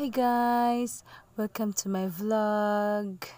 Hi guys, welcome to my vlog.